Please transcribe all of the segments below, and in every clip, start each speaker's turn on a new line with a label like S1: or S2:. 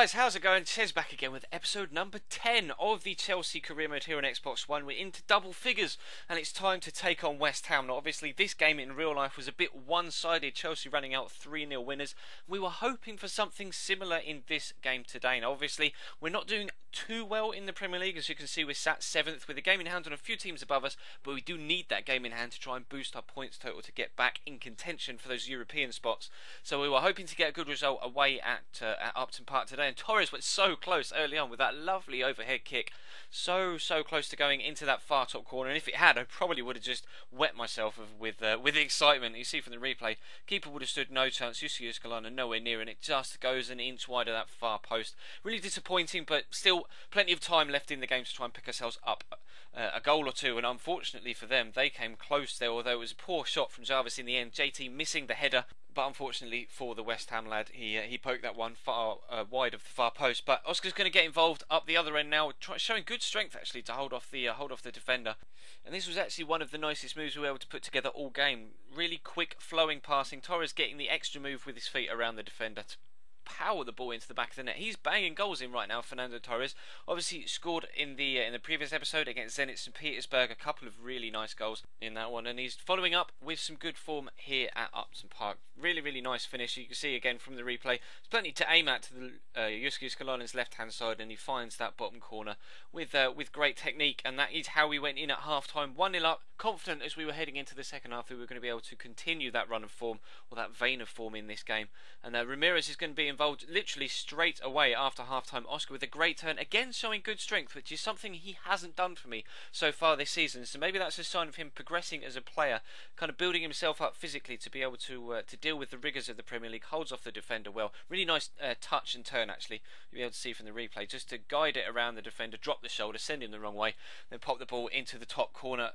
S1: guys, how's it going? Chez back again with episode number 10 of the Chelsea career mode here on Xbox One. We're into double figures and it's time to take on West Ham. Now, obviously, this game in real life was a bit one sided, Chelsea running out 3 0 winners. We were hoping for something similar in this game today. Now, obviously, we're not doing too well in the Premier League. As you can see, we're sat 7th with a game in hand on a few teams above us, but we do need that game in hand to try and boost our points total to get back in contention for those European spots. So, we were hoping to get a good result away at, uh, at Upton Park today, and Torres went so close early on with that lovely overhead kick. So, so close to going into that far top corner. And if it had, I probably would have just wet myself with uh, with the excitement. You see from the replay, keeper would have stood no chance. Jussi Jääskeläinen nowhere near, and it just goes an inch wide of that far post. Really disappointing, but still plenty of time left in the game to try and pick ourselves up uh, a goal or two. And unfortunately for them, they came close there, although it was a poor shot from Jarvis in the end. JT missing the header but unfortunately for the West Ham lad, he uh, he poked that one far uh, wide of the far post. But Oscar's going to get involved up the other end now, try, showing good strength actually to hold off the uh, hold off the defender. And this was actually one of the nicest moves we were able to put together all game. Really quick, flowing passing. Torres getting the extra move with his feet around the defender to power the ball into the back of the net. He's banging goals in right now, Fernando Torres. Obviously scored in the uh, in the previous episode against Zenit St Petersburg, a couple of really nice goals in that one, and he's following up with some good form here at Upton Park. Really, really nice finish. You can see again from the replay. There's plenty to aim at to the uh, Jussi left hand side, and he finds that bottom corner with uh, with great technique, and that is how we went in at half time. 1 0 up, confident as we were heading into the second half that we were going to be able to continue that run of form or that vein of form in this game. And uh, Ramires is going to be involved literally straight away after half time. Oscar with a great turn, again showing good strength, which is something he hasn't done for me so far this season. So maybe that's a sign of him progressing as a player, kind of building himself up physically to be able to uh, to deal with the rigours of the Premier League. Holds off the defender well. Really nice uh, touch and turn actually. You'll be able to see from the replay just to guide it around the defender, drop the shoulder, send him the wrong way, then pop the ball into the top corner.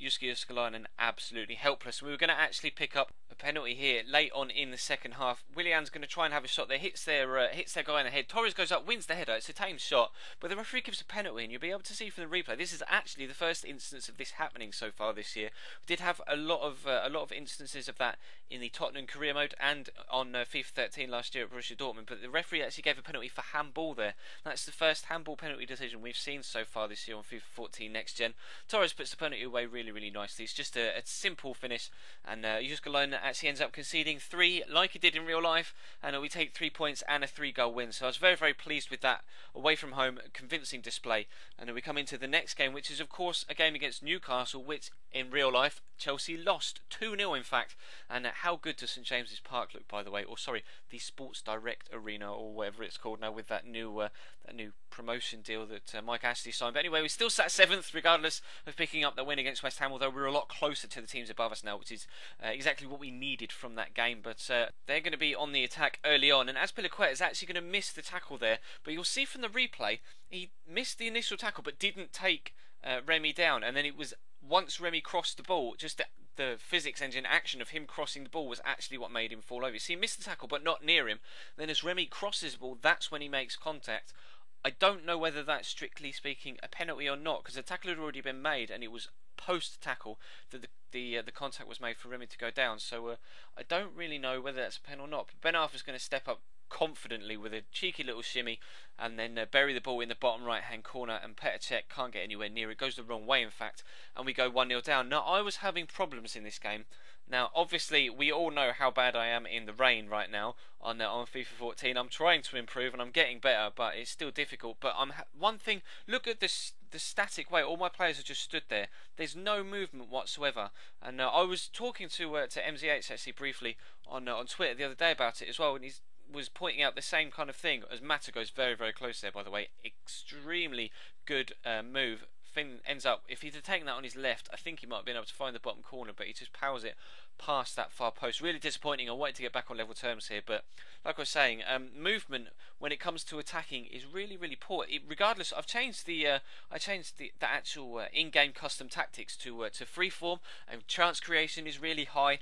S1: Jussi Jääskeläinen absolutely helpless. We were going to actually pick up a penalty here late on in the second half. Willian's going to try and have a shot there, hits their uh, hits their guy in the head. Torres goes up, wins the header. It's a tame shot, but the referee gives a penalty, and you'll be able to see from the replay. This is actually the first instance of this happening so far this year. We did have a lot of uh, a lot of instances of that in the Tottenham career mode and on uh, FIFA 13 last year at Borussia Dortmund, but the referee actually gave a penalty for handball there. That's the first handball penalty decision we've seen so far this year on FIFA 14 Next Gen. Torres puts the penalty away really, really nicely. It's just a, a simple finish, and uh, Jääskeläinen actually ends up conceding three, like he did in real life, and uh, we take three points and a three-goal win. So I was very, very pleased with that away from home, convincing display. And then we come into the next game, which is of course a game against Newcastle, which in real life Chelsea lost 2 0 in fact. And uh, how good does St James's Park look, by the way? Or sorry, the Sports Direct Arena, or whatever it's called now, with that new uh, that new promotion deal that uh, Mike Ashley signed. But anyway, we still sat seventh, regardless of picking up the win against West Ham. Although we're a lot closer to the teams above us now, which is uh, exactly what we needed from that game. But uh, they're going to be on the attack early on, and Azpilicueta is actually going to miss the tackle there. But you'll see from the replay, he missed the initial tackle, but didn't take. Uh, Remy down, and then it was once Remy crossed the ball, just the, the, physics engine action of him crossing the ball was actually what made him fall over. So he missed the tackle, but not near him. Then as Remy crosses the ball, that's when he makes contact. I don't know whether that's strictly speaking a penalty or not, because the tackle had already been made, and it was post tackle that the the, uh, the contact was made for Remy to go down. So uh, I don't really know whether that's a pen or not. But Ben Arfa's going to step up confidently with a cheeky little shimmy and then uh, bury the ball in the bottom right hand corner and Petr Cech can't get anywhere near it goes the wrong way in fact and we go 1-0 down now I was having problems in this game now obviously we all know how bad I am in the rain right now on uh, on FIFA 14 I'm trying to improve and I'm getting better but it's still difficult but I'm one thing look at this the static way all my players have just stood there there's no movement whatsoever and uh, I was talking to uh, to MZH actually briefly on uh, on Twitter the other day about it as well and he's was pointing out the same kind of thing as Mata goes very, very close there, by the way. Extremely good uh, move. Finn ends up, if he'd have taken that on his left, I think he might have been able to find the bottom corner, but he just powers it past that far post. Really disappointing. I wanted to get back on level terms here, but like I was saying, um, movement when it comes to attacking is really, really poor. It, regardless, I've changed the uh, I changed the, the actual uh, in-game custom tactics to uh, to freeform, and chance creation is really high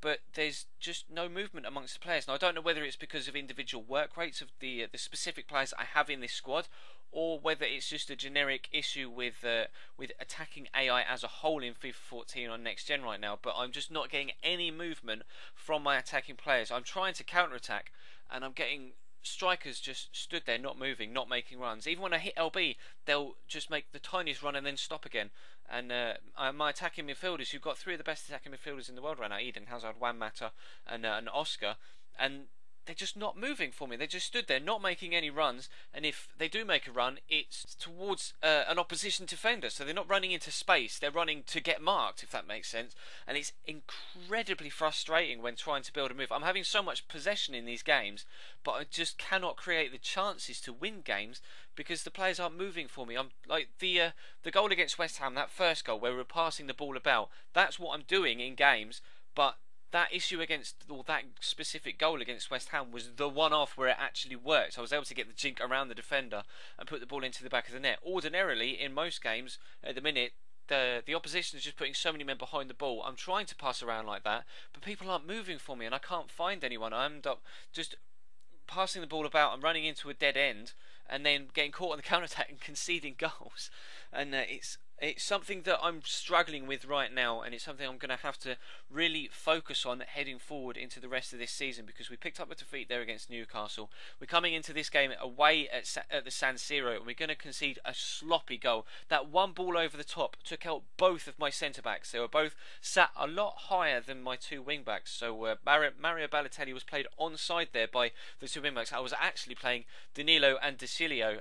S1: but there's just no movement amongst the players. Now I don't know whether it's because of individual work rates of the uh, the specific players I have in this squad, or whether it's just a generic issue with uh, with attacking AI as a whole in FIFA 14 on next gen right now. But I'm just not getting any movement from my attacking players. I'm trying to counter attack, and I'm getting strikers just stood there, not moving, not making runs. Even when I hit LB, they'll just make the tiniest run and then stop again. And uh, my attacking midfielders, you've got three of the best attacking midfielders in the world right now: Eden Hazard, Juan Mata, and uh, and Oscar. And they're just not moving for me. They just stood there, not making any runs. And if they do make a run, it's towards uh, an opposition defender. So they're not running into space. They're running to get marked, if that makes sense. And it's incredibly frustrating when trying to build a move. I'm having so much possession in these games, but I just cannot create the chances to win games because the players aren't moving for me. I'm like the uh, the goal against West Ham, that first goal where we're passing the ball about. That's what I'm doing in games, but that issue against or that specific goal against West Ham was the one off where it actually worked. I was able to get the jink around the defender and put the ball into the back of the net. Ordinarily, in most games, at the minute, the the opposition is just putting so many men behind the ball. I'm trying to pass around like that, but people aren't moving for me, and I can't find anyone. I end up just passing the ball about and running into a dead end, and then getting caught on the counter attack and conceding goals. And uh, it's it's something that I'm struggling with right now, and it's something I'm going to have to really focus on heading forward into the rest of this season because we picked up a defeat there against Newcastle. We're coming into this game away at, Sa- at the San Siro, and we're going to concede a sloppy goal. That one ball over the top took out both of my centre backs. They were both sat a lot higher than my two wing backs. So uh, Mario, Mario Balotelli was played onside there by the two wing backs. I was actually playing Danilo and De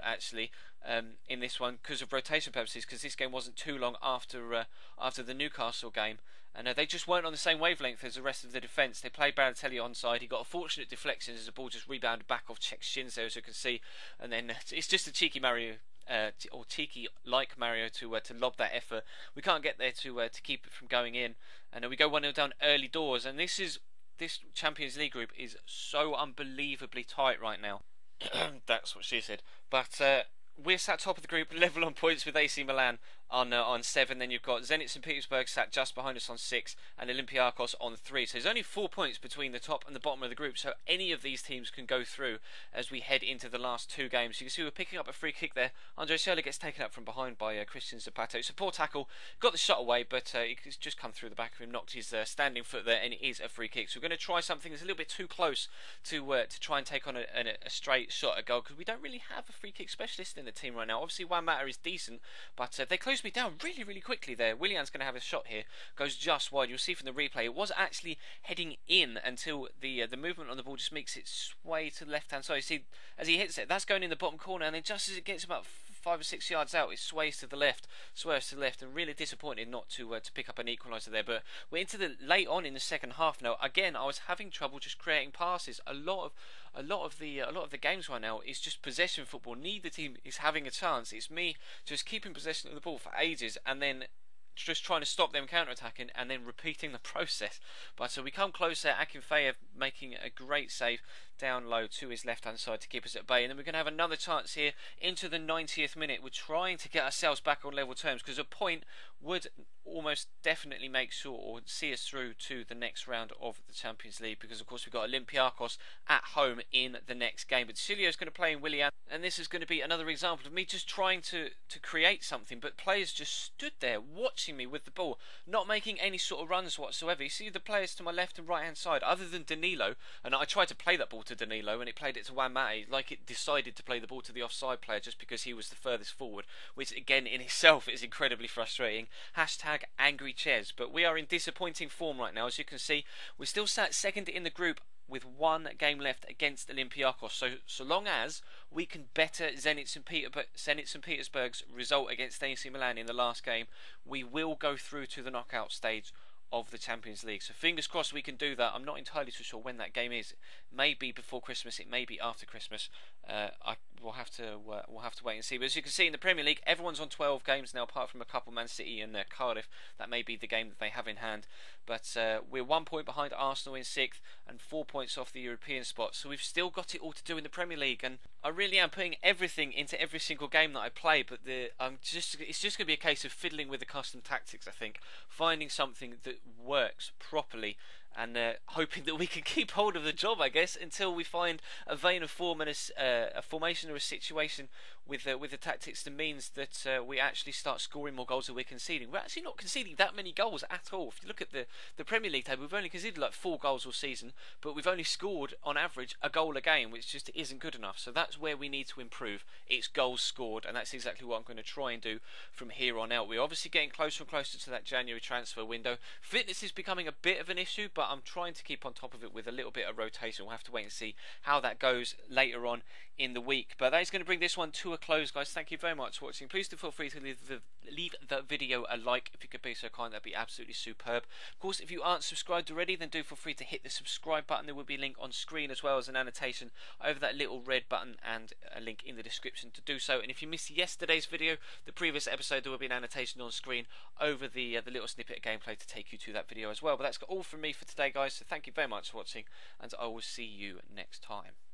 S1: actually um, in this one because of rotation purposes. Because this game wasn't too long after uh, after the Newcastle game, and uh, they just weren't on the same wavelength as the rest of the defence. They played Balotelli onside. He got a fortunate deflection as the ball just rebounded back off Cech shins there, as you can see, and then it's just a cheeky Mario. Uh, or Tiki like Mario to uh, to lob that effort. We can't get there to uh, to keep it from going in, and we go one 0 down early doors. And this is this Champions League group is so unbelievably tight right now. That's what she said. But uh, we're sat top of the group, level on points with AC Milan on uh, on seven. Then you've got Zenit St Petersburg sat just behind us on six, and Olympiacos on three. So there's only four points between the top and the bottom of the group. So any of these teams can go through as we head into the last two games. You can see we're picking up a free kick there. Andre Schürrle gets taken up from behind by uh, Christian Zapata. So poor tackle, got the shot away, but uh, he's just come through the back of him, knocked his uh, standing foot there, and it is a free kick. So we're going to try something that's a little bit too close to uh, to try and take on a, a, a straight shot at goal because we don't really have a free kick specialist in the team right now. Obviously, Juan Mata is decent, but uh, they closed me down really, really quickly there. Willian's going to have a shot here. Goes just wide. You'll see from the replay, it was actually heading in until the uh, the movement on the ball just makes it sway to the left hand side. You see, as he hits it, that's going in the bottom corner, and then just as it gets about five or six yards out, it sways to the left, swerves to the left, and really disappointed not to uh, to pick up an equaliser there. But we're into the late on in the second half now. Again, I was having trouble just creating passes. A lot of a lot of the a lot of the games right now is just possession football. Neither team is having a chance. It's me just keeping possession of the ball for ages and then just trying to stop them counter attacking and then repeating the process. But so we come closer. Akinfeev making a great save down low to his left hand side to keep us at bay. And then we're going to have another chance here into the 90th minute. We're trying to get ourselves back on level terms because a point would almost definitely make sure or see us through to the next round of the Champions League because of course we've got Olympiacos at home in the next game but is going to play in Willian and this is going to be another example of me just trying to to create something but players just stood there watching me with the ball not making any sort of runs whatsoever you see the players to my left and right hand side other than Danilo and I tried to play that ball to Danilo and it played it to Juan Mata like it decided to play the ball to the offside player just because he was the furthest forward which again in itself is incredibly frustrating hashtag angry Ches. But we are in disappointing form right now. As you can see, we're still sat second in the group with one game left against Olympiacos. So, so long as we can better Zenit St. Peter, Zenit St. Petersburg's result against AC Milan in the last game, we will go through to the knockout stage of the Champions League. So fingers crossed we can do that. I'm not entirely too sure when that game is. Maybe before Christmas. It may be after Christmas. Uh, I will have to uh, we'll have to wait and see. But as you can see in the Premier League, everyone's on 12 games now, apart from a couple, Man City and uh, Cardiff. That may be the game that they have in hand. But uh, we're one point behind Arsenal in sixth and four points off the European spot. So we've still got it all to do in the Premier League. And I really am putting everything into every single game that I play. But the I'm just it's just going to be a case of fiddling with the custom tactics. I think finding something that works properly and uh, hoping that we can keep hold of the job, I guess, until we find a vein of form and a, uh, a formation or a situation with uh, with the tactics that means that uh, we actually start scoring more goals than we're conceding. We're actually not conceding that many goals at all. If you look at the, the Premier League table, we've only conceded like four goals all season, but we've only scored on average a goal a game, which just isn't good enough. So that's where we need to improve. It's goals scored, and that's exactly what I'm going to try and do from here on out. We're obviously getting closer and closer to that January transfer window. Fitness is becoming a bit of an issue, but I'm trying to keep on top of it with a little bit of rotation. We'll have to wait and see how that goes later on in the week. But that is going to bring this one to a close, guys. Thank you very much for watching. Please do feel free to leave the, leave the video a like if you could be so kind. That'd be absolutely superb. Of course, if you aren't subscribed already, then do feel free to hit the subscribe button. There will be a link on screen as well as an annotation over that little red button and a link in the description to do so. And if you missed yesterday's video, the previous episode, there will be an annotation on screen over the uh, the little snippet of gameplay to take you to that video as well. But that's all from me for today, guys. So thank you very much for watching, and I will see you next time.